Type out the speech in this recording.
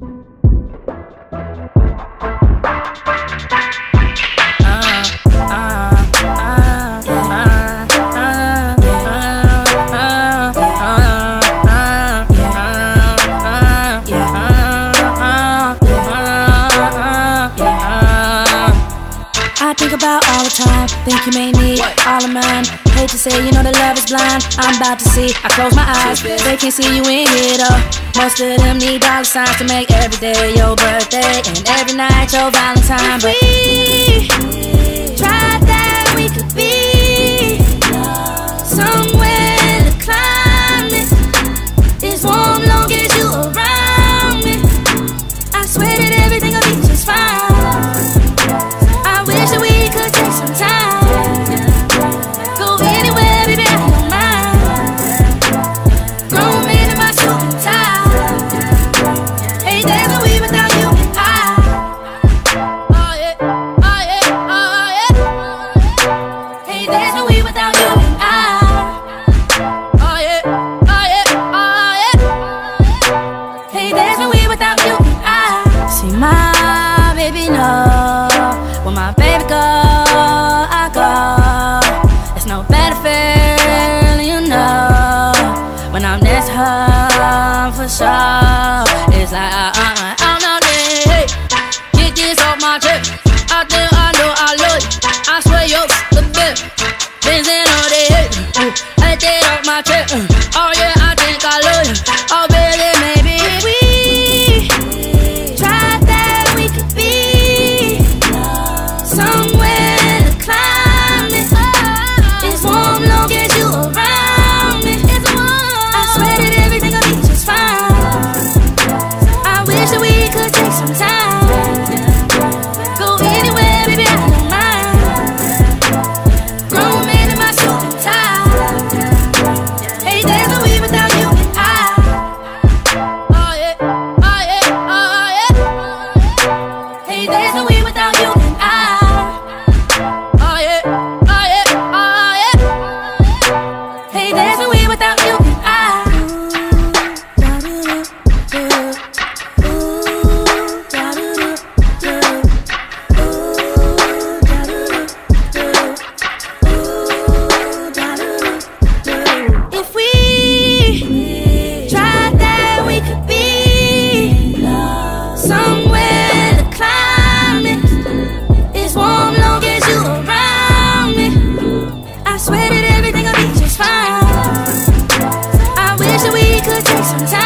Thank you. I think about all the time, think you may need all of mine. Hate to say, you know that love is blind. I'm about to see, I close my eyes, they can't see you in here though. Most of them need dollar signs to make every day your birthday and every night your Valentine. But baby know when my baby go, I go. It's no better feeling, you know. When I'm next her, for sure, it's like I Take some sometimes.